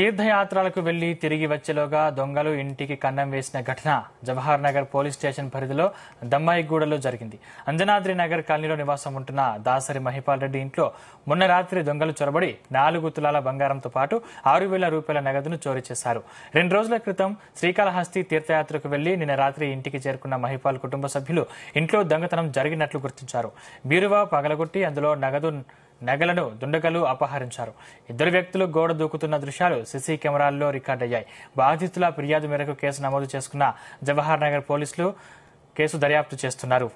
తీర్థయాత్రలకు వెళ్ళి తిరిగి వచ్చేలోగా దొంగలు ఇంటికి కన్నం వేసిన ఘటన జవహర్ నగర్ పోలీస్ స్టేషన్ పరిధిలో దమ్మాయిగూడలో జరిగింది. అంజనాద్రి నగర్ కాలనీలో నివాసం ఉంటున్న దాసరి మహిపాల్ రెడ్డి ఇంట్లో మొన్న రాత్రి దొంగలు చొరబడి నాలుగు తులాల బంగారంతో పాటు ఆరు వేల రూపాయల నగదును చోరీ చేశారు. రెండు రోజుల క్రితం శ్రీకాళహస్తి తీర్థయాత్రకు వెళ్ళి నిన్న రాత్రి ఇంటికి చేరుకున్న మహిపాల్ కుటుంబ సభ్యులు ఇంట్లో దొంగతనం జరిగినట్లు గుర్తించారు. బీరువా పగలగొట్టి అందులో నగదు నగలను దుండగలు అపహరించారు. ఇద్దరు వ్యక్తులు గోడ దూకుతున్న దృశ్యాలు సీసీ కెమెరాల్లో రికార్డయ్యాయి బాధితుల ఫిర్యాదు మేరకు కేసు నమోదు చేసుకున్న జవహర్ నగర్ పోలీసులు కేసు దర్యాప్తు చేస్తున్నారు.